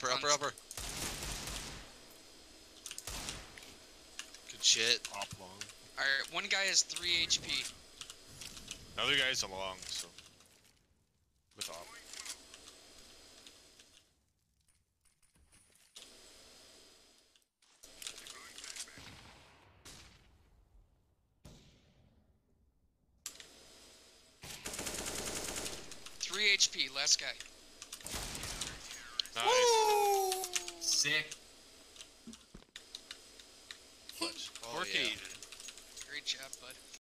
Upper, upper, upper. Good shit. Top long. Alright, one guy has 3 HP. The other guy's along, so. With op. Three HP, last guy. Sick. Clutch. Oh, Porky. yeah. Great job, bud.